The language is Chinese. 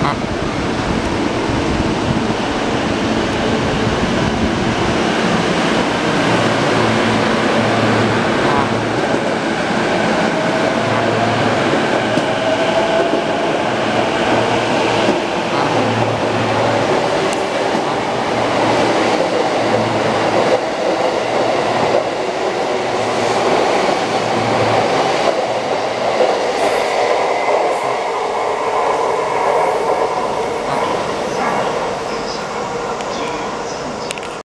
好